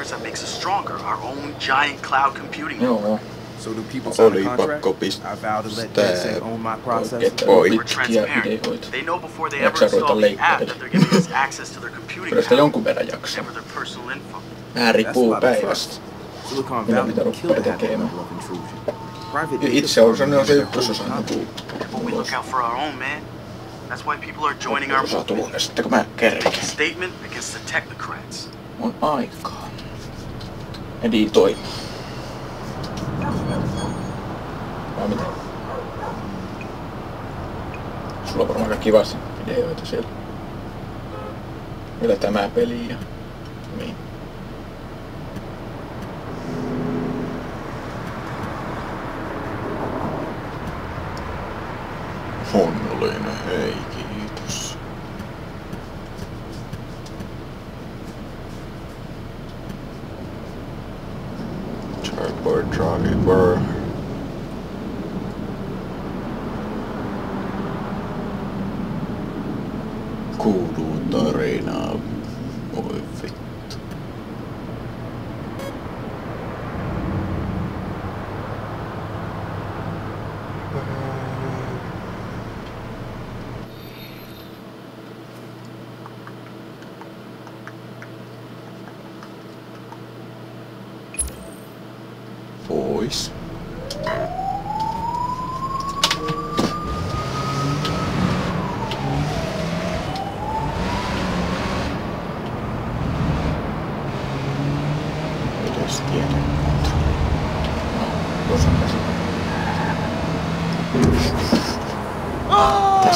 parameters that makes us stronger, our own giant cloud computing Joo. network. So do people sign a contract? I vow to let DedSec own my Oi. We're transparent. They know before they ever install the app that they're giving us access to their computing power, jonkun verran jaksaa. their personal info. Lot of päivästä. Silicon Minä Valley mitä rupeaa tekemään. itse on se on se ykkösosa niin But we look out for our own, man. That's why people are joining our movement. tulee sitten kun mä kerkin. Statement against the technocrats. On aikaa. Editoi. Vai mitä? Sulla on varmaan aika kivasti videoita siellä. Vielä tämä peli ja... Niin. Onnellinen, hei kiitos. truck and we're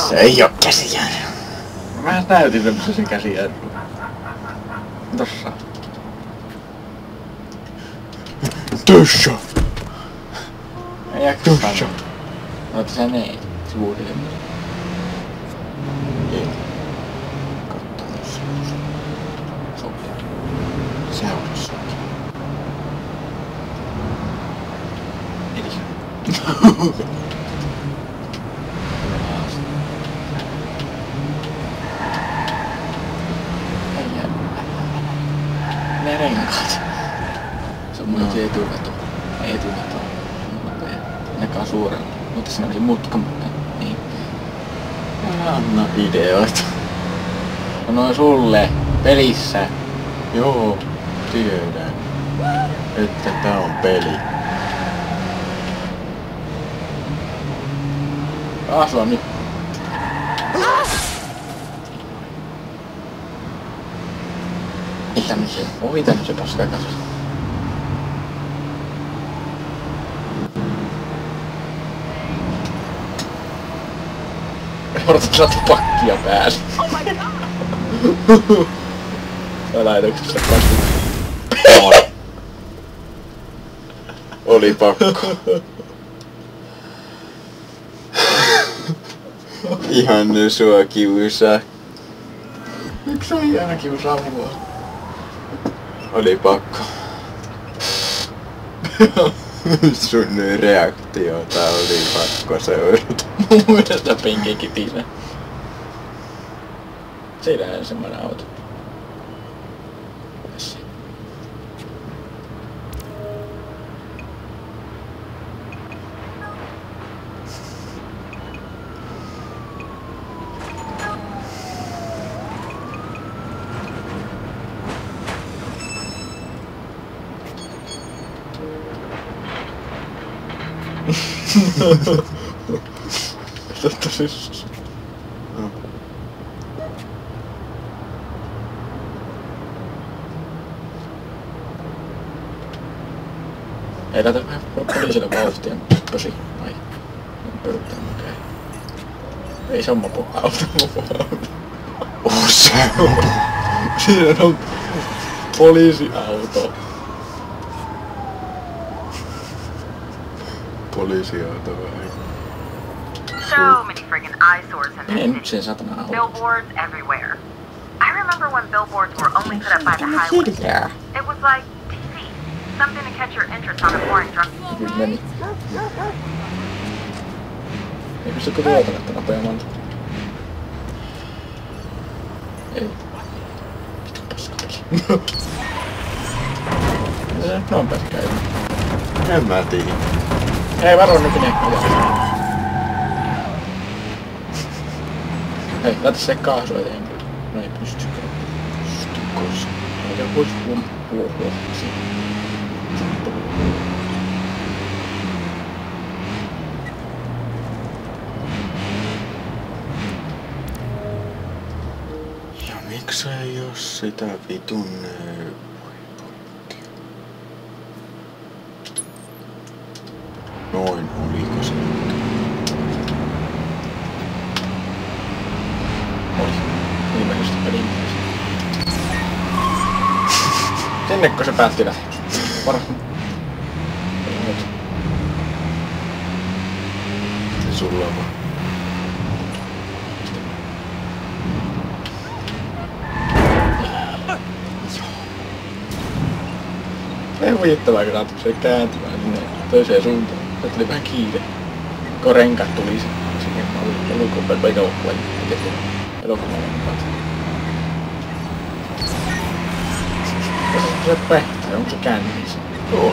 Tässä ei oo käsiä. Mä näytin semmosen sen käsijarru. Tossa. Tuossa. Ei jaksa Tuossa. Oot sä ne. Ei. Sopii. Seurassa. Eli. Ei jää. Ne renkaat. Se on mun No. no. etuveto. Nopea. Näkaa suoraan. Mutta siinä oli mutka, mutta niin. Anna ideoita. No noin sulle. Pelissä. Joo, tiedän. Että tää on peli. Kasva nyt. Ei tämmösiä. Ohi tämmösiä paskaa kasvaa. Saatu pakkia päälle. Tää laitoksessa kasvu. Oli pakko. Ihan nyt sua kiusaa. Miksi on aina kiusaa mua? Oli pakko. Sun reaktiota oli pakko seurata. Penki kitinä. Siinä on semmonen auto. Tässä. Totta siis. Ei vähän poliisille vauhtia, hyppäsi. Ai. Pöytään okei. Ei se on mopo auto, mopo auto. Oh, se Siinä on poliisiauto. Poliisiauto vai? So many friggin' eyesores in this city. Billboards everywhere. I remember when billboards were only put up by the highway. Hiljaa. It was like TV, something to catch your interest on a foreign drug. Kyllä meni. Ei pystykö tuota että nopeammalta? Ei. Vittu paskapeli. Mitä se nyt nopeasti käy? En mä tiedä. Hei, varo nykyinen. Hei, laita se kaasu eteenpäin. No ei pystykö. Pystykos? Eikä vois huom... huom... huom... Ja miksei jos sitä vitun neuvoipotti? Noin, oliko se? Oli. Ilmeisesti pelin mielessä. Sinnekö se päätti lähteä? Sulla vaan. Ei huvittavaa, kun se kääntymään sinne toiseen suuntaan. Se tuli vähän kiire. Kun tuli se- sinne. Mä olin elokuvan elokuvan. Se on? Elokuvan se pähtää? Onko se käännissä? On.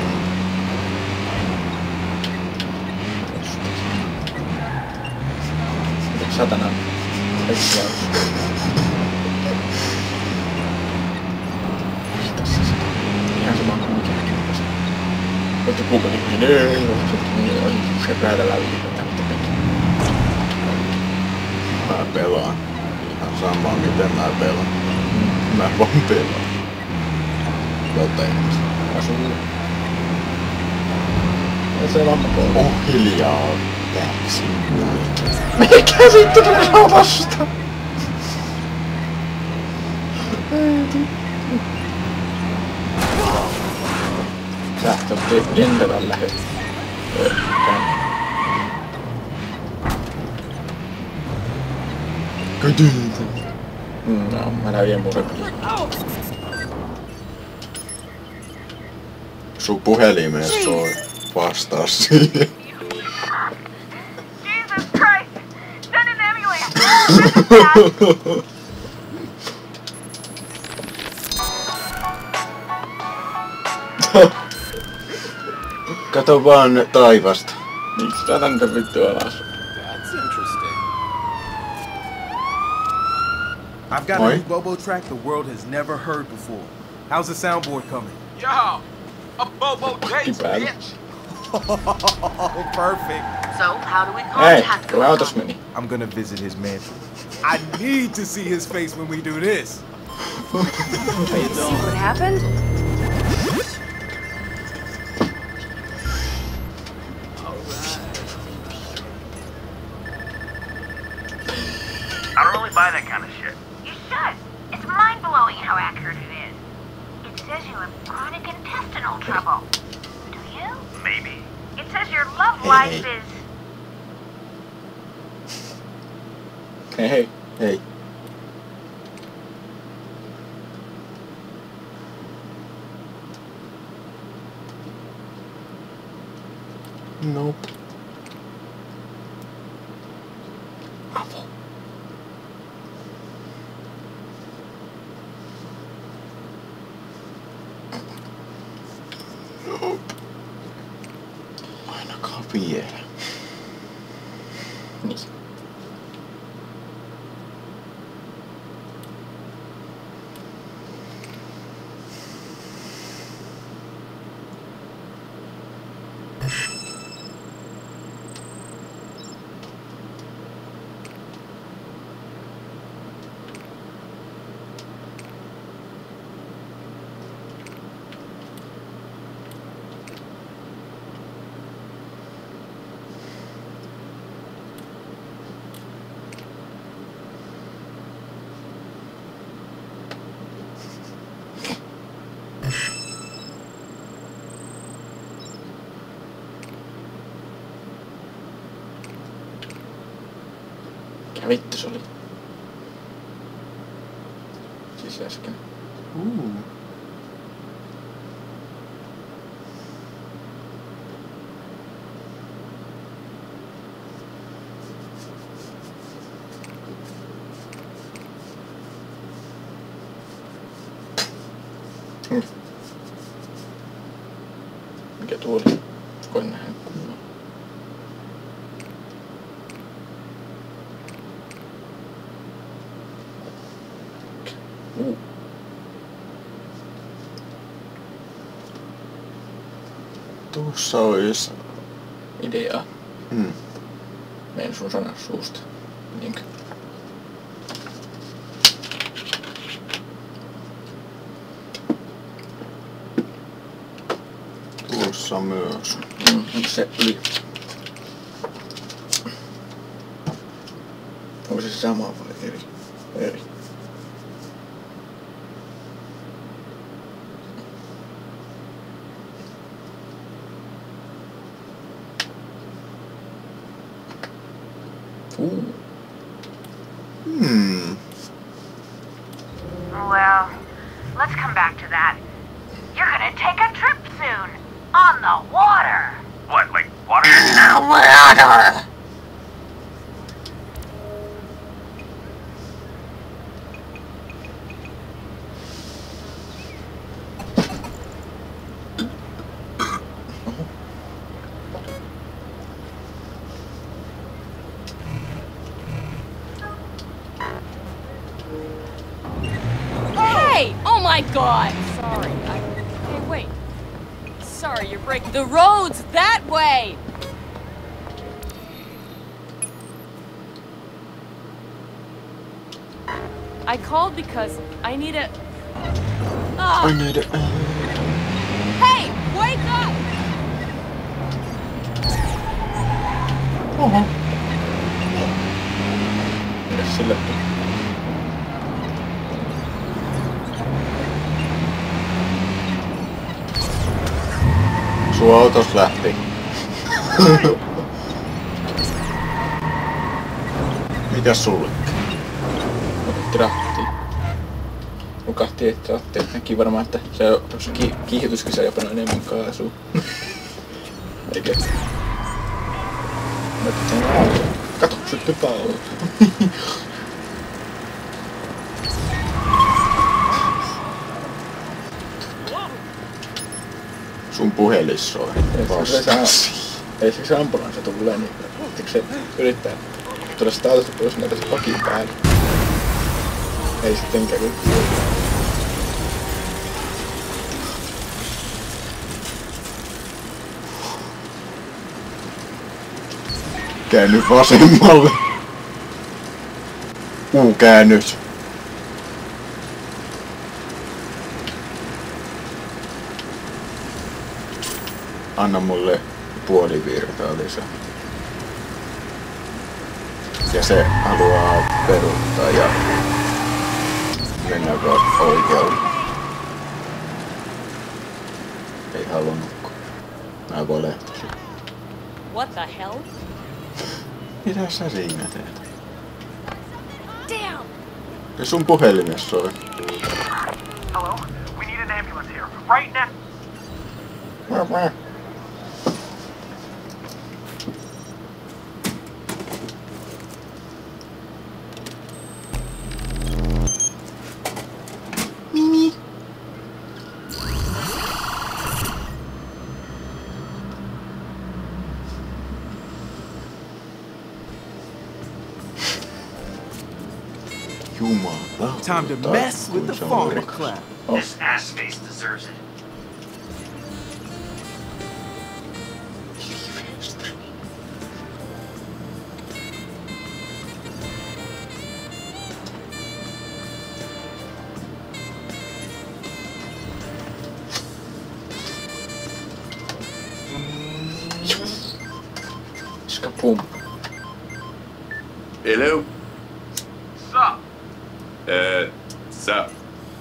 Satana. Ihan sama kuin mikä. Mutta niin ei, ei, ei, se päätä. Mä pelaan. Ihan sama miten mä pelaan. Mä vaan pelaan. Joten. Asuu. Ja se koulu. Oh hiljaa. Täksi. Mikä sitten tuli vasta? Sähkö otti lentävän lähe. Öö, käyn. Kytyntä. Mm, no, mä näin mun repliikki. Sun puhelimeen soi. Vastaa siihen. Jesus Christ! Send an ambulance! Kato vaan taivasta. Miksi tää tänne vittu alas? That's interesting. I've got Oi. a new Bobo track the world has never heard before. How's the soundboard coming? Yo, a Bobo dates, bad. bitch. Oh, perfect. So, how do we Hei, contact kyllä autos meni. I'm gonna visit his mansion. I need to see his face when we do this. See what happened? I don't really buy that kind of shit. You should. It's mind-blowing how accurate it is. It says you have chronic intestinal trouble. Do you? Maybe. It says your love Hey, life hey. is... Hei hei. Hei. Nope. Mikä vittu se oli? Siis äsken. Uh. Mikä tuo oli? Koin nähdä kunnolla. Uh. Tuossa ois... Idea. Hmm. Menen sun sanan suusta. Niinkö? Tuossa myös. Mm, onko se yli? Onko se sama vai Hey! Oh my god! Sorry. I... Hey, wait. Sorry, you're breaking. The road's called because I need a. Ah, I need it. hey! Wake up! mitäs sille tuli? Sun autos lähti. Mikäs sulle? Otetti Nukahti, että ratti. Näki varmaan, että se on tuossa ki- kiihotuskisa jopa noin enemmän kaasua. Eikö? Mä sen auton. Kato, se typää auto. Sun puhelin soi. Vastasi. Ei se ambulanssi tulee niin. Eikö se yrittää tulla sitä autosta pois näitä se pakin päälle? Ei sitten käy. Käänny vasemmalle. U-käännös. Anna mulle puoli virtaa lisää. Ja se haluaa peruuttaa ja mennä oikealle. Ei halunnutkaan. Mä voi lähteä. What the hell? Mitä sä siinä teet? Damn! Ja sun puhelimessa soi. Hello? We need an ambulance here. Right now. Jumala. Time to mess with the farmer clap. This ass face deserves it.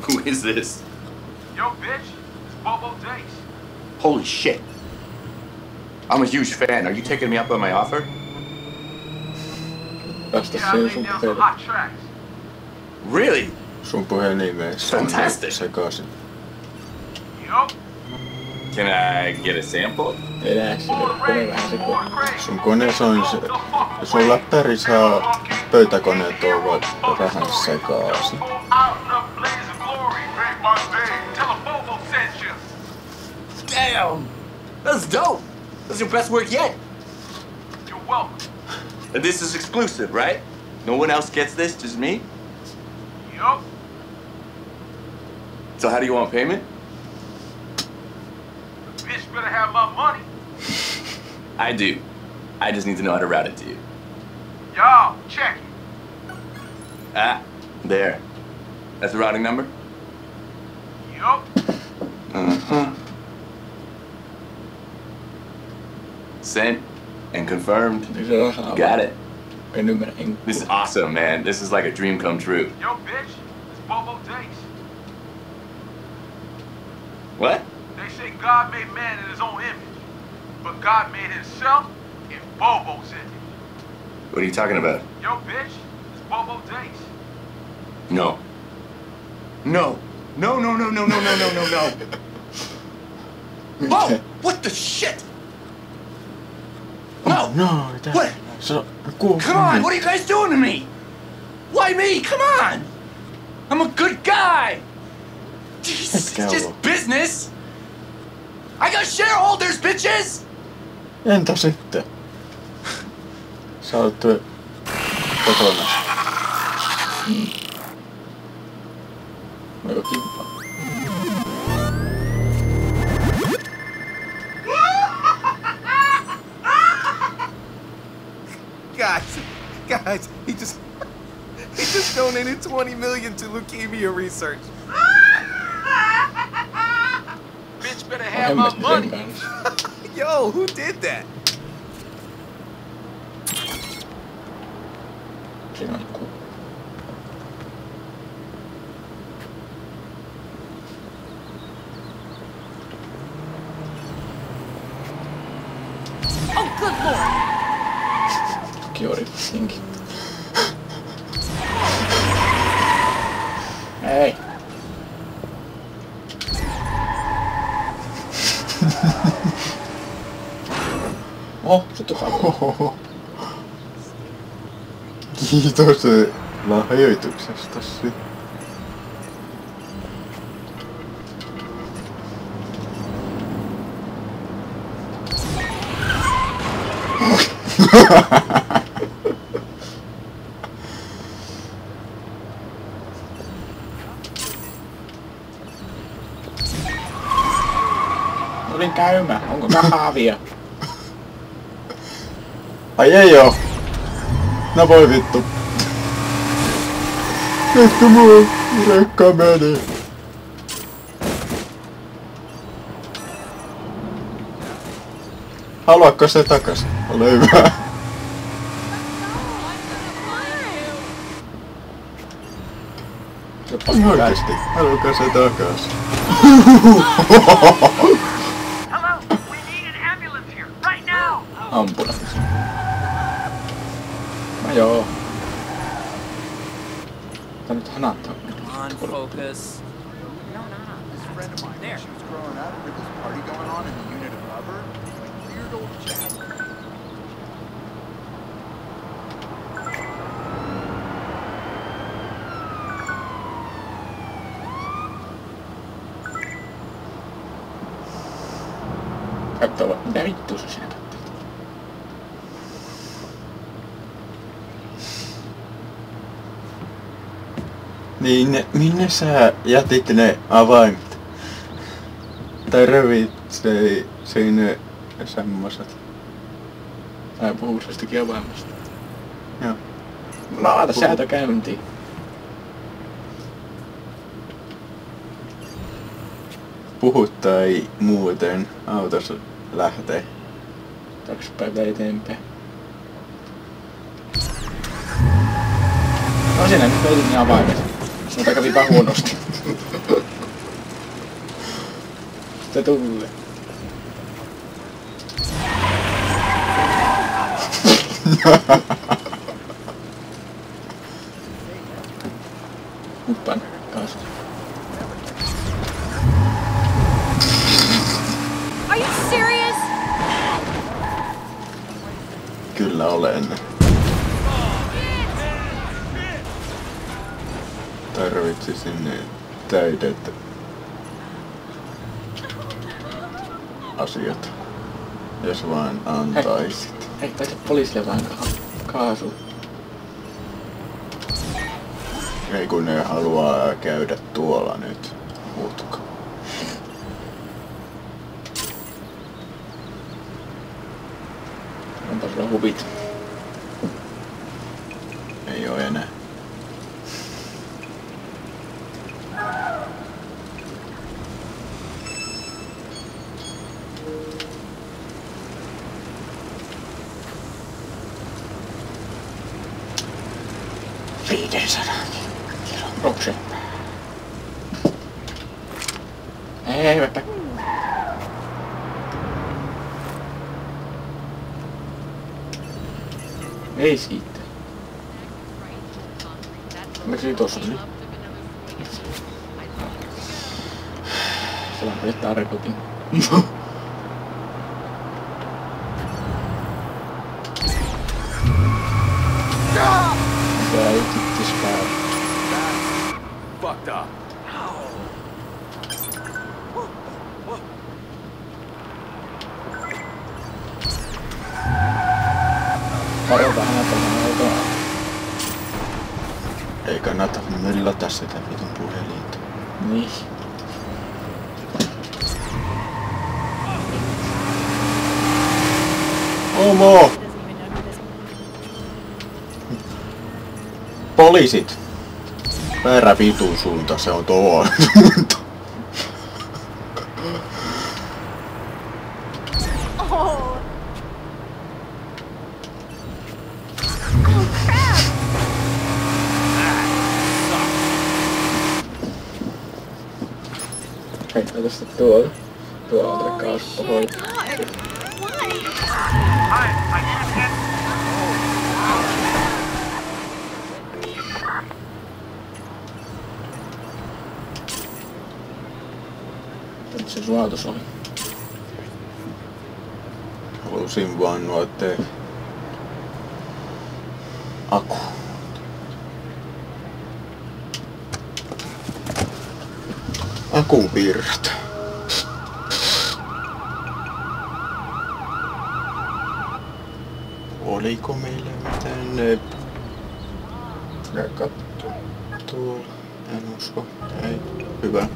Who is this? Yo, bitch. It's Bobo Dace. Holy shit. I'm a huge fan. Are you taking me up on my offer? Vasta Yeah, I siihen laid sun down some puhelimeen. hot tracks. Really? Sun puhelimessa on Fantastic. sekaisin. Yup. Can I get a sample? Ei näe sille. Kone vähän sekoa. Sun koneessa on se... Sun läppäri saa pöytäkoneet ovat vähän sekaisin. Damn! That was dope. That's your best work yet. You're welcome. And this is exclusive, right? No one else gets this, just me? Yup. So how do you want payment? The bitch better have my money. I do. I just need to know how to route it to you. Y'all, check it. Ah, there. That's the routing number? Yup. Uh-huh. Sent and confirmed. Niin. Got it. En ymmärrä enkkua. This is awesome, man. This is like a dream come true. Yo, bitch, it's Bobo Days. What? They say God made man in his own image, but God made himself in Bobo's image. What are you talking about? Yo, bitch, it's Bobo Days. No. No. No, no, no, no, no, no, no, no, no. Whoa! What the shit? No! What? On... Kuuluu. Come on! What are you guys doing to me? Why me? Come on! I'm a good guy! Jesus, go. it's just business! I got shareholders, bitches! Entä sitten? Sä oot... ö, Kotona. Mm. 20 million to leukemia research. Bitch better have my money. Yo, who did that? Oh, good lord! Chiore, sink. はい。あちょっと軽いギートしてまあ早いときさしたし。ハ kahvia? Ai ei oo. No voi vittu. Etkö mua rekka meni? Haluatko se takas? Ole hyvä. Pakko Oikeesti. Haluatko se takas? よダメだ花あったところ friend of mine. There. She was growing up. There was a party going on in the unit above her. Weird old jazz. Captava. Deve tudo, gente. Niin, ne- minne sä jätit ne avaimet? Tai revit se, sinne semmoset. Tai puhuu jostakin avaimesta. Joo. Laata säätö käyntiin. Puhut tai muuten autossa lähtee. Kaksi päivää eteenpäin. No siinä nyt veitin ne avaimet. Sitä kävi vähän huonosti. Sitä tulee. Ha ha ha. счастлива. Roksi. Ei, vettä. Ei siitä. Miksi se tossa nyt? Se on nyt tarkoitin. Varoita häneltä autoa. Ei kannata myllata sitä vitun puhelinta. Niin. Omo! Poliisit! Väärä vitun suunta, se on tuo suunta. Oh. Oh, crap! Hei, tästä tuolla. Tuolla autolle kaasu. Ohoi. God. Why? Mitä se sun autossa oli? Halusin vaan noitten aku. Akuvirrat. Oliko meillä mitään ne... Ja katso. Tuolla. En usko. Ei. Hyvä.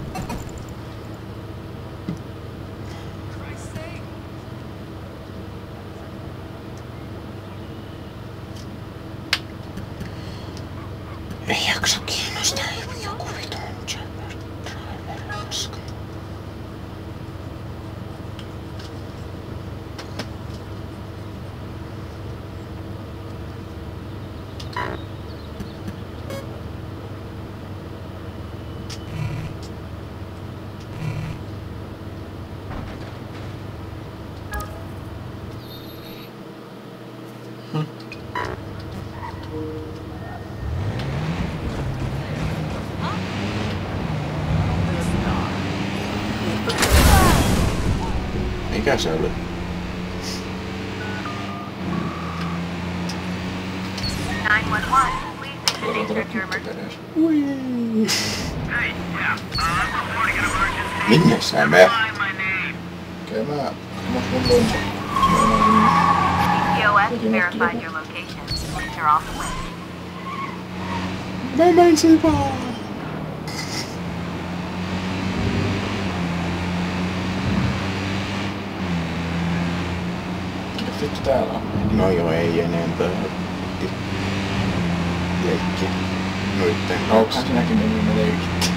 Ei jaksa kiinnostaa joku vitun Jabber Driver, koska... Mikä se oli? Nine one one. Please indicate your emergency. Minne sä menet? Okei, mä... Mä mun lunsa. POS verified your location. Police are on the way. Mä menisin vaan. Vittu täällä on? No joo, ei enempää. Otti leikkiä. Noitten Onkohan kanssa. sinäkin meni ne leikit?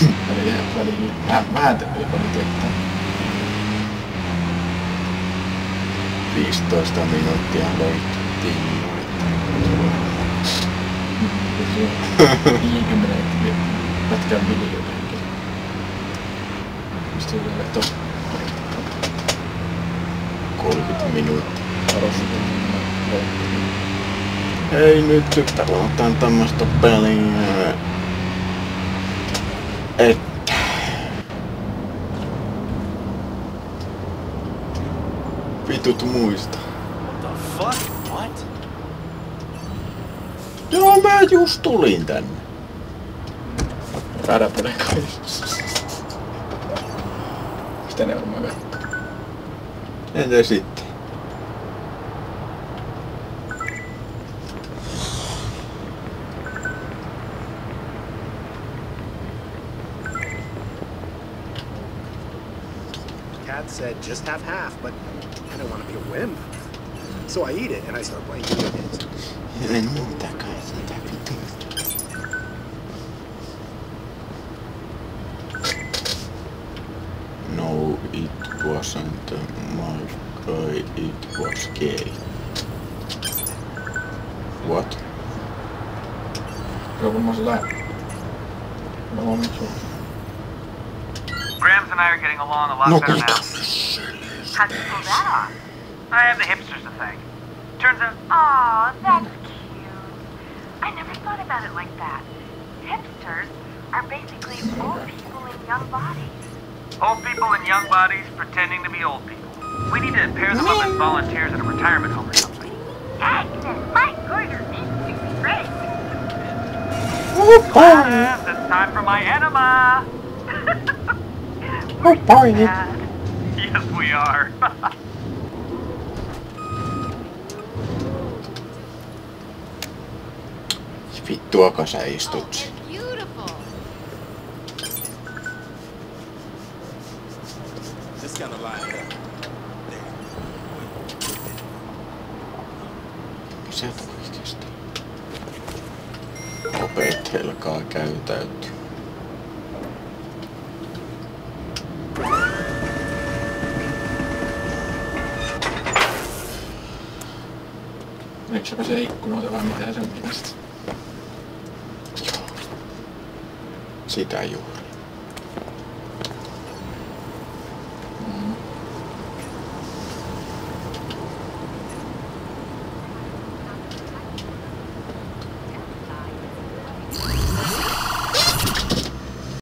Välillä, välillä. Vähän, vähän oli tekemään. 15 minuuttia leikittiin noitten. 50 pätkän videota. Vielä tossa? 30 minuuttia. Ei nyt pelataan tämmöstä peliä. Että... Vitut muista. What the fuck? What? Joo, mä just tulin tänne. Radapone kai. Mistä ne varmaan kattoo? Entä sitten? Said just have half, but I don't want to be a wimp. So I eat it and I start playing video games. En muuta kai sitä vittu. No, it wasn't my guy, it was gay. What? Kyllä kun mä sillä... Mä oon nyt sun. Grams and I are getting along a lot No better now. How'd you pull that off? I have the hipsters to thank. Turns out, Aw, that's cute. I never thought about it like that. Hipsters are basically old people in young bodies. old people in young bodies pretending to be old people. We need to pair them up as volunteers at a retirement home or something. Agnes, my goiter needs to be ready. Yes, it's time for my enema. Dad. yes, we are. Vittuako sä istut? Sieltä oikeesti. Opettelkaa käytäytyy. Eikö se ikkunoita vai mitä sen mielestä? Sitä juuri.